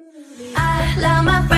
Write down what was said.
I love my friends.